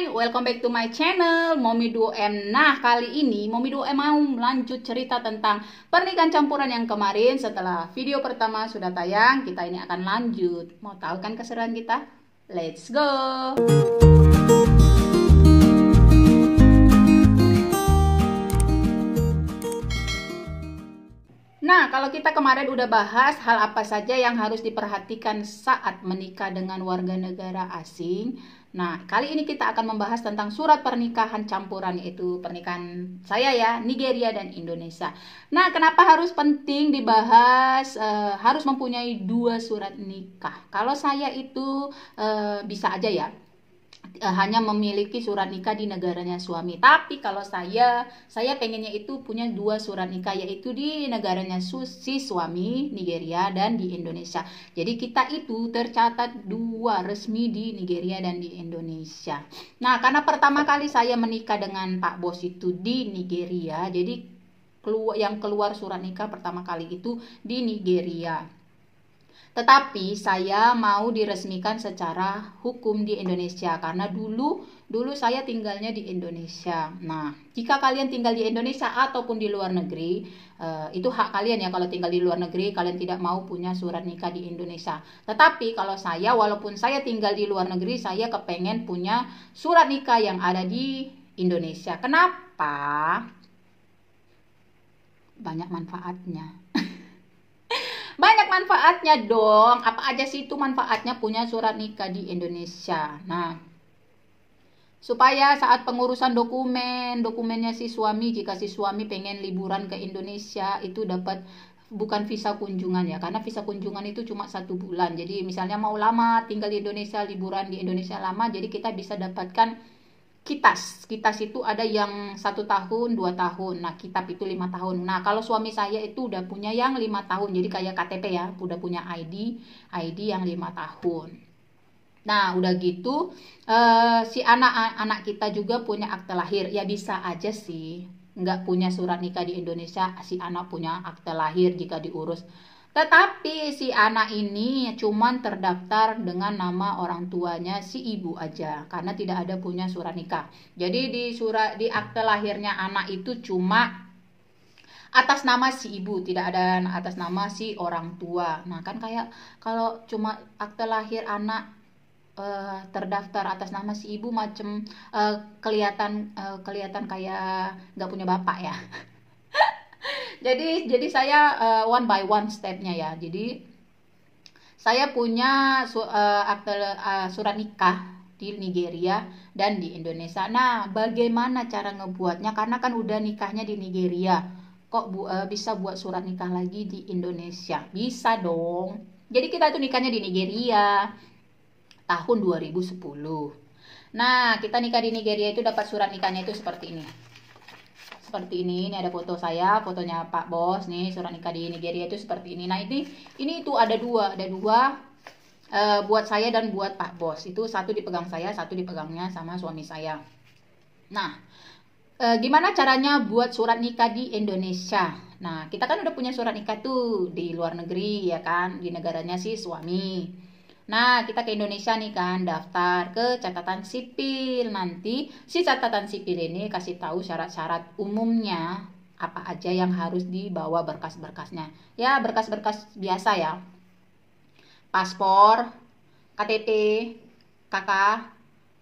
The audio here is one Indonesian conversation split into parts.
Hai, welcome back to my channel Momi 2M Nah, kali ini Momi 2M mau lanjut cerita tentang pernikahan campuran yang kemarin Setelah video pertama sudah tayang, kita ini akan lanjut Mau tahu kan keseruan kita? Let's go! Nah, kalau kita kemarin udah bahas hal apa saja yang harus diperhatikan saat menikah dengan warga negara asing. Nah, kali ini kita akan membahas tentang surat pernikahan campuran yaitu pernikahan saya ya, Nigeria dan Indonesia. Nah, kenapa harus penting dibahas e, harus mempunyai dua surat nikah? Kalau saya itu e, bisa aja ya hanya memiliki surat nikah di negaranya suami. Tapi kalau saya, saya pengennya itu punya dua surat nikah yaitu di negaranya si suami Nigeria dan di Indonesia. Jadi kita itu tercatat dua resmi di Nigeria dan di Indonesia. Nah, karena pertama kali saya menikah dengan Pak Bos itu di Nigeria, jadi keluar yang keluar surat nikah pertama kali itu di Nigeria. Tetapi saya mau diresmikan secara hukum di Indonesia karena dulu dulu saya tinggalnya di Indonesia. Nah, jika kalian tinggal di Indonesia ataupun di luar negeri, uh, itu hak kalian ya kalau tinggal di luar negeri kalian tidak mau punya surat nikah di Indonesia. Tetapi kalau saya walaupun saya tinggal di luar negeri, saya kepengen punya surat nikah yang ada di Indonesia. Kenapa? Banyak manfaatnya. Banyak manfaatnya dong. Apa aja sih itu manfaatnya punya surat nikah di Indonesia? Nah supaya saat pengurusan dokumen dokumennya si suami jika si suami pengen liburan ke Indonesia itu dapat bukan visa kunjungan ya. Karena visa kunjungan itu cuma satu bulan. Jadi misalnya mau lama tinggal di Indonesia liburan di Indonesia lama jadi kita bisa dapatkan kitas. Kitas itu ada yang satu tahun dua tahun. Nah kitab itu lima tahun. Nah kalau suami saya itu udah punya yang lima tahun. Jadi kayak KTP ya udah punya ID ID yang lima tahun. Nah udah gitu uh, si anak anak kita juga punya akte lahir. Ya bisa aja sih. Nggak punya surat nikah di Indonesia si anak punya akte lahir jika diurus tetapi si anak ini cuman terdaftar dengan nama orang tuanya si ibu aja karena tidak ada punya surat nikah. Jadi di surat di akte lahirnya anak itu cuma atas nama si ibu, tidak ada atas nama si orang tua. Nah, kan kayak kalau cuma akte lahir anak uh, terdaftar atas nama si ibu macem uh, kelihatan uh, kelihatan kayak nggak punya bapak ya. Jadi jadi saya uh, one by one stepnya ya jadi saya punya su, uh, akte uh, surat nikah di Nigeria dan di Indonesia. Nah, bagaimana cara ngebuatnya? Karena kan udah nikahnya di Nigeria, kok bu, uh, bisa buat surat nikah lagi di Indonesia? Bisa dong. Jadi kita itu nikahnya di Nigeria tahun 2010. Nah, kita nikah di Nigeria itu dapat surat nikahnya itu seperti ini seperti ini ini ada foto saya fotonya Pak Bos nih surat nikah di Nigeria itu seperti ini. Nah ini ini itu ada dua ada dua uh, buat saya dan buat Pak Bos. Itu satu dipegang saya satu dipegangnya sama suami saya. Nah uh, gimana caranya buat surat nikah di Indonesia? Nah kita kan udah punya surat nikah tuh di luar negeri ya kan? Di negaranya si suami Nah, kita ke Indonesia nih kan, daftar ke catatan sipil. Nanti si catatan sipil ini kasih tahu syarat-syarat umumnya apa aja yang harus dibawa berkas-berkasnya. Ya, berkas-berkas biasa ya. Paspor, KTP, KK,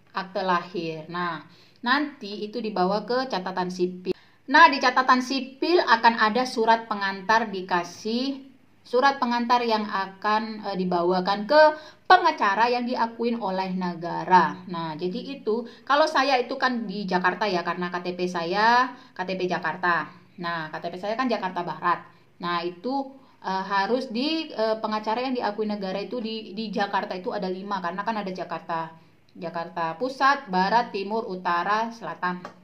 akte lahir. Nah, nanti itu dibawa ke catatan sipil. Nah, di catatan sipil akan ada surat pengantar dikasih surat pengantar yang akan e, dibawakan ke pengacara yang diakuin oleh negara. Nah, jadi itu kalau saya itu kan di Jakarta ya karena KTP saya KTP Jakarta. Nah, KTP saya kan Jakarta Barat. Nah, itu e, harus di e, pengacara yang diakui negara itu di di Jakarta itu ada lima karena kan ada Jakarta Jakarta Pusat, Barat, Timur, Utara, Selatan.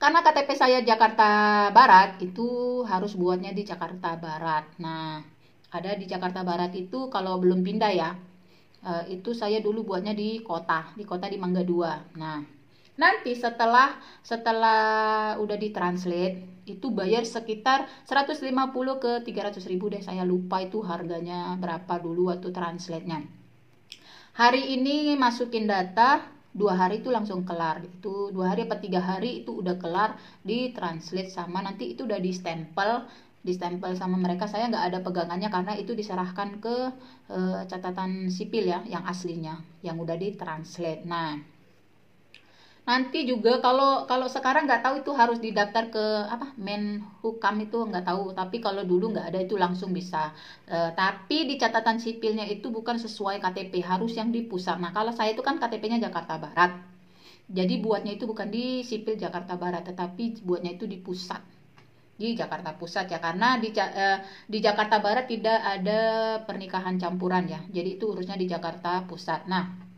Karena KTP saya Jakarta Barat itu harus buatnya di Jakarta Barat. Nah, ada di Jakarta Barat itu kalau belum pindah ya. Uh, itu saya dulu buatnya di kota, di kota di Mangga 2. Nah, nanti setelah setelah udah ditranslate itu bayar sekitar 150 ke 300 ribu deh saya lupa itu harganya berapa dulu waktu translate-nya hari ini masukin data dua hari itu langsung kelar itu dua hari apa tiga hari itu udah kelar di translate sama nanti itu udah di stempel distempel sama mereka. Saya nggak ada pegangannya karena itu diserahkan ke e, catatan sipil ya yang aslinya yang udah ditranslate. Nah nanti juga kalau kalau sekarang nggak tahu itu harus didaftar ke apa Menhukam itu nggak tahu. Tapi kalau dulu nggak ada itu langsung bisa. E, tapi di catatan sipilnya itu bukan sesuai KTP harus yang di pusat. Nah kalau saya itu kan KTP-nya Jakarta Barat. Jadi buatnya itu bukan di sipil Jakarta Barat tetapi buatnya itu di pusat. Di Jakarta Pusat ya karena di eh, di Jakarta Barat tidak ada pernikahan campuran ya. Jadi itu urusnya di Jakarta Pusat. Nah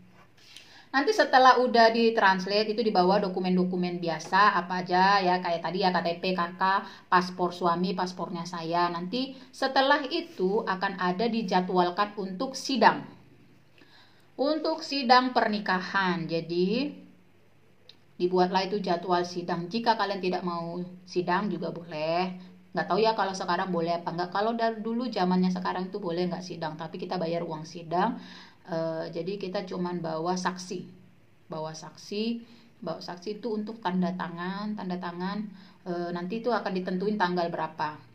nanti setelah udah ditranslate itu dibawa dokumen-dokumen biasa apa aja ya kayak tadi ya KTP kakak paspor suami paspornya saya. Nanti setelah itu akan ada dijadwalkan untuk sidang. Untuk sidang pernikahan jadi dibuatlah itu jadwal sidang. Jika kalian tidak mau sidang juga boleh. Nggak tahu ya kalau sekarang boleh apa nggak. Kalau dari dulu zamannya sekarang itu boleh nggak sidang tapi kita bayar uang sidang e, jadi kita cuman bawa saksi. Bawa saksi bawa saksi itu untuk tanda tangan tanda tangan e, nanti itu akan ditentuin tanggal berapa.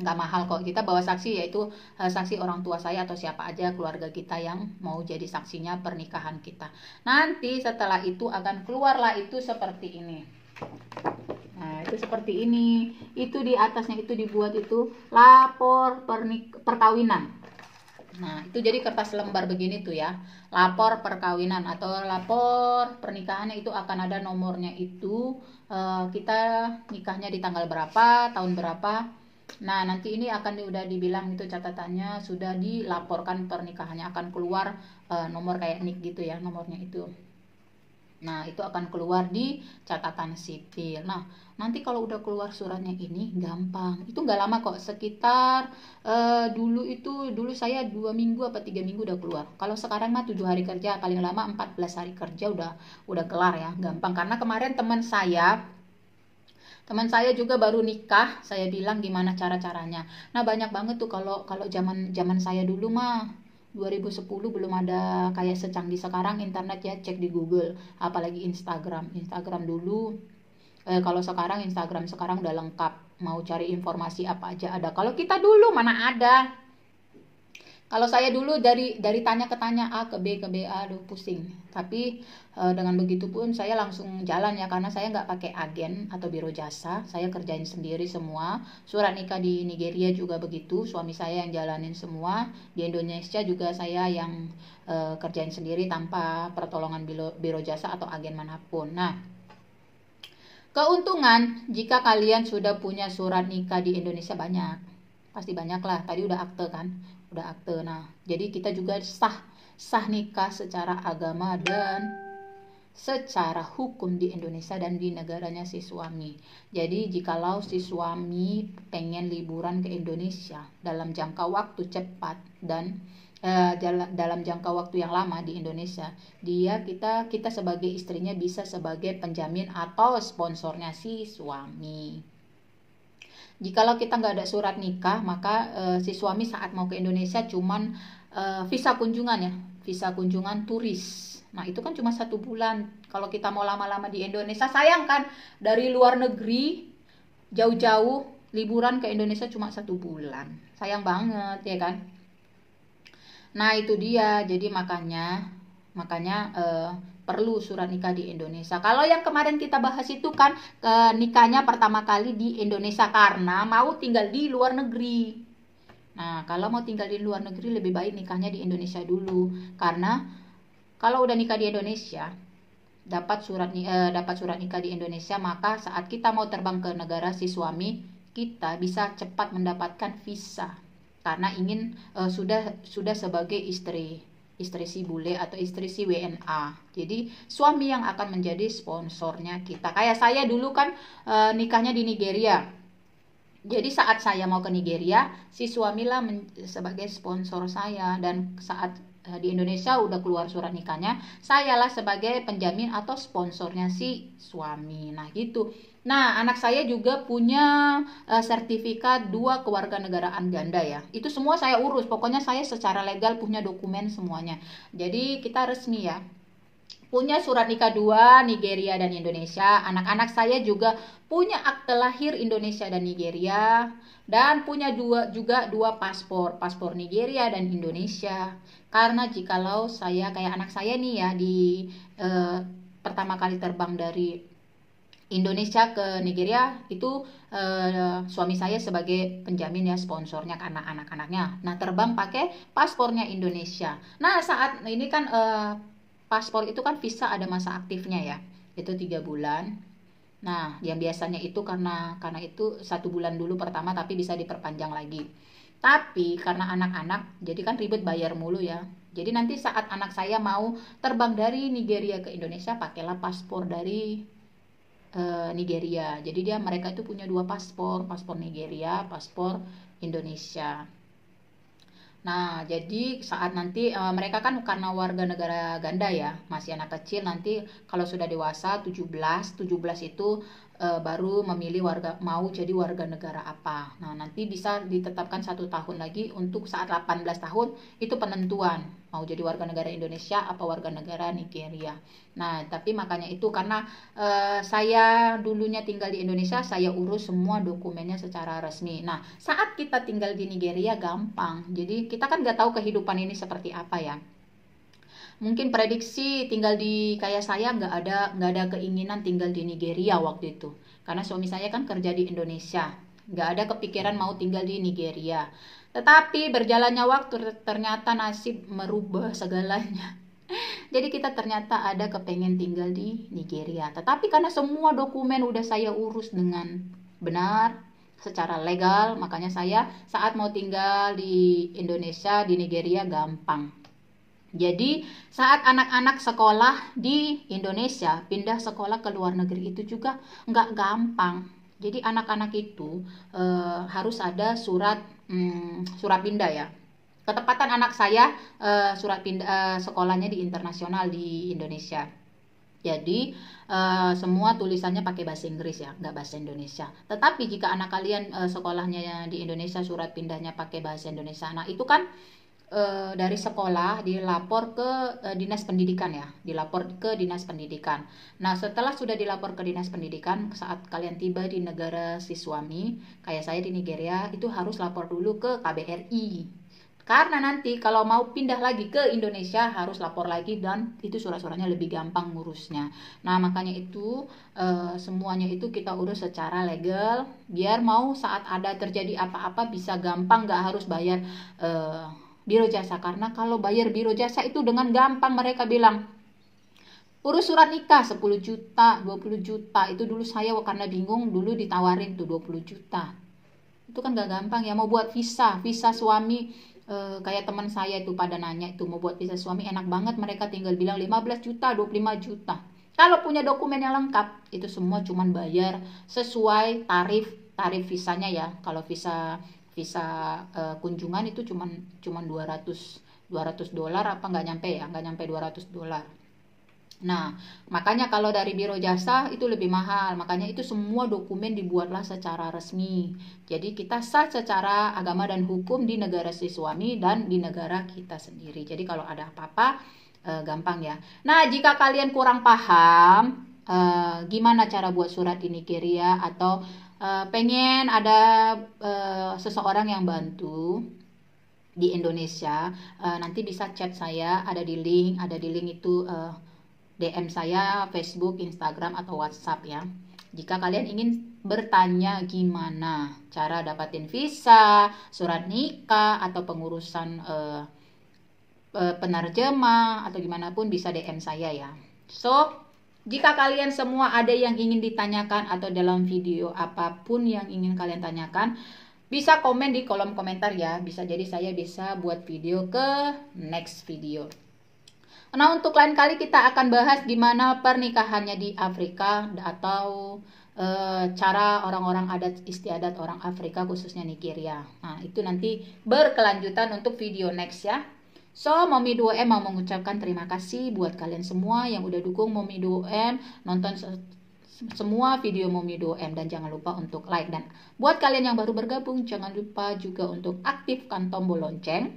Nggak mahal kok. Kita bawa saksi yaitu uh, saksi orang tua saya atau siapa aja keluarga kita yang mau jadi saksinya pernikahan kita. Nanti setelah itu akan keluarlah itu seperti ini. Nah itu seperti ini. Itu di atasnya itu dibuat itu lapor pernik perkawinan nah itu jadi kertas lembar begini tuh ya lapor perkawinan atau lapor pernikahannya itu akan ada nomornya itu uh, kita nikahnya di tanggal berapa tahun berapa Nah, nanti ini akan udah dibilang itu catatannya sudah dilaporkan pernikahannya akan keluar uh, nomor kayak nik gitu ya, nomornya itu. Nah, itu akan keluar di catatan sipil. Nah, nanti kalau udah keluar suratnya ini gampang. Itu nggak lama kok, sekitar uh, dulu itu dulu saya dua minggu apa tiga minggu udah keluar. Kalau sekarang mah tujuh hari kerja, paling lama 14 hari kerja udah udah kelar ya, gampang. Karena kemarin teman saya teman saya juga baru nikah saya bilang gimana cara caranya nah banyak banget tuh kalau kalau zaman zaman saya dulu mah 2010 belum ada kayak secanggih sekarang internet ya cek di Google apalagi Instagram. Instagram dulu eh, kalau sekarang Instagram sekarang udah lengkap. Mau cari informasi apa aja ada. Kalau kita dulu mana ada kalau saya dulu dari dari tanya ke tanya A ke B ke B A aduh pusing. Tapi e, dengan begitu pun saya langsung jalan ya karena saya nggak pakai agen atau biro jasa. Saya kerjain sendiri semua. Surat nikah di Nigeria juga begitu. Suami saya yang jalanin semua. Di Indonesia juga saya yang e, kerjain sendiri tanpa pertolongan biro, biro jasa atau agen mana pun. Nah, keuntungan jika kalian sudah punya surat nikah di Indonesia banyak. Pasti banyak lah. Tadi udah akte kan udah akte. Nah, jadi kita juga sah sah nikah secara agama dan secara hukum di Indonesia dan di negaranya si suami. Jadi jikalau si suami pengen liburan ke Indonesia dalam jangka waktu cepat dan uh, dalam jangka waktu yang lama di Indonesia, dia kita kita sebagai istrinya bisa sebagai penjamin atau sponsornya si suami. Jikalau kita nggak ada surat nikah, maka uh, si suami saat mau ke Indonesia cuman uh, visa kunjungan ya, visa kunjungan turis. Nah itu kan cuma satu bulan. Kalau kita mau lama-lama di Indonesia, sayang kan dari luar negeri jauh-jauh liburan ke Indonesia cuma satu bulan. Sayang banget ya kan. Nah itu dia. Jadi makanya makanya uh, perlu surat nikah di Indonesia. Kalau yang kemarin kita bahas itu kan ke nikahnya pertama kali di Indonesia karena mau tinggal di luar negeri. Nah, kalau mau tinggal di luar negeri lebih baik nikahnya di Indonesia dulu karena kalau udah nikah di Indonesia dapat surat eh, dapat surat nikah di Indonesia maka saat kita mau terbang ke negara si suami kita bisa cepat mendapatkan visa karena ingin eh, sudah sudah sebagai istri istri si bule atau istri si WNA. Jadi suami yang akan menjadi sponsornya kita. Kayak saya dulu kan e, nikahnya di Nigeria. Jadi saat saya mau ke Nigeria, si suamilah sebagai sponsor saya dan saat di Indonesia udah keluar surat nikahnya, sayalah sebagai penjamin atau sponsornya si suami. Nah, gitu. Nah, anak saya juga punya uh, sertifikat dua kewarganegaraan ganda ya. Itu semua saya urus. Pokoknya saya secara legal punya dokumen semuanya. Jadi kita resmi ya punya surat nikah dua Nigeria dan Indonesia. Anak-anak saya juga punya akte lahir Indonesia dan Nigeria dan punya dua juga dua paspor, paspor Nigeria dan Indonesia. Karena jikalau saya kayak anak saya nih ya di eh, pertama kali terbang dari Indonesia ke Nigeria itu eh, suami saya sebagai penjamin ya sponsornya karena anak-anaknya. Nah terbang pakai paspornya Indonesia. Nah saat ini kan eh, paspor itu kan visa ada masa aktifnya ya itu tiga bulan. Nah yang biasanya itu karena karena itu satu bulan dulu pertama tapi bisa diperpanjang lagi. Tapi karena anak-anak jadi kan ribet bayar mulu ya. Jadi nanti saat anak saya mau terbang dari Nigeria ke Indonesia pakailah paspor dari uh, Nigeria. Jadi dia mereka itu punya dua paspor paspor Nigeria paspor Indonesia Nah, jadi saat nanti uh, mereka kan karena warga negara ganda ya, masih anak kecil nanti kalau sudah dewasa 17, 17 itu uh, baru memilih warga mau jadi warga negara apa. Nah, nanti bisa ditetapkan satu tahun lagi untuk saat 18 tahun itu penentuan mau jadi warga negara Indonesia apa warga negara Nigeria. Nah, tapi makanya itu karena uh, saya dulunya tinggal di Indonesia, saya urus semua dokumennya secara resmi. Nah, saat kita tinggal di Nigeria gampang. Jadi kita kan nggak tahu kehidupan ini seperti apa ya mungkin prediksi tinggal di kayak saya nggak ada nggak ada keinginan tinggal di Nigeria waktu itu. Karena suami saya kan kerja di Indonesia. Nggak ada kepikiran mau tinggal di Nigeria. Tetapi berjalannya waktu ternyata nasib merubah segalanya. Jadi kita ternyata ada kepengen tinggal di Nigeria. Tetapi karena semua dokumen udah saya urus dengan benar secara legal makanya saya saat mau tinggal di Indonesia di Nigeria gampang jadi saat anak-anak sekolah di Indonesia pindah sekolah ke luar negeri itu juga nggak gampang. Jadi anak-anak itu e, harus ada surat hmm, surat pindah ya. Ketepatan anak saya e, surat pindah e, sekolahnya di internasional di Indonesia. Jadi e, semua tulisannya pakai bahasa Inggris ya, nggak bahasa Indonesia. Tetapi jika anak kalian e, sekolahnya di Indonesia surat pindahnya pakai bahasa Indonesia, nah itu kan e, dari sekolah dilapor ke e, dinas pendidikan ya, dilapor ke dinas pendidikan. Nah, setelah sudah dilapor ke dinas pendidikan, saat kalian tiba di negara si suami, kayak saya di Nigeria, itu harus lapor dulu ke KBRI. Karena nanti kalau mau pindah lagi ke Indonesia harus lapor lagi dan itu surat-suratnya lebih gampang ngurusnya. Nah makanya itu e, semuanya itu kita urus secara legal biar mau saat ada terjadi apa-apa bisa gampang nggak harus bayar e, biro jasa. Karena kalau bayar biro jasa itu dengan gampang mereka bilang urus surat nikah 10 juta 20 juta. Itu dulu saya karena bingung dulu ditawarin tuh 20 juta. Itu kan gak gampang ya mau buat visa visa suami e, kayak teman saya itu pada nanya itu mau buat visa suami? Enak banget mereka tinggal bilang 15 juta 25 juta. Kalau punya dokumen yang lengkap itu semua cuman bayar sesuai tarif tarif visanya ya. Kalau visa visa uh, kunjungan itu cuman cuman 200 200 dolar apa nggak nyampe ya nggak nyampe 200 dolar Nah, makanya kalau dari biro jasa itu lebih mahal. Makanya itu semua dokumen dibuatlah secara resmi. Jadi kita sah secara agama dan hukum di negara si suami dan di negara kita sendiri. Jadi kalau ada apa-apa eh, gampang ya. Nah, jika kalian kurang paham eh, gimana cara buat surat di Nigeria atau uh, pengen ada uh, seseorang yang bantu di Indonesia. Uh, nanti bisa chat saya ada di link ada di link itu uh, DM saya Facebook Instagram atau WhatsApp ya. Jika kalian ingin bertanya gimana cara dapatin visa surat nikah atau pengurusan uh, penerjemah atau gimana pun bisa DM saya ya. So jika kalian semua ada yang ingin ditanyakan atau dalam video apa pun yang ingin kalian tanyakan, bisa komen di kolom komentar ya. Bisa jadi saya bisa buat video ke next video. Nah, untuk lain kali kita akan bahas gimana pernikahannya di Afrika atau e, cara orang-orang adat istiadat orang Afrika khususnya Nigeria. Nah, itu nanti berkelanjutan untuk video next ya. So, Momi 2M mau mengucapkan terima kasih buat kalian semua yang udah dukung Momi 2M, nonton semua video Momi 2M dan jangan lupa untuk like dan buat kalian yang baru bergabung jangan lupa juga untuk aktifkan tombol lonceng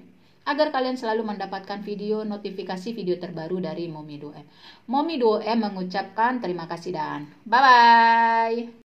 agar kalian selalu mendapatkan video notifikasi video terbaru dari Momi 2M. Momi 2M mengucapkan terima kasih dan bye bye.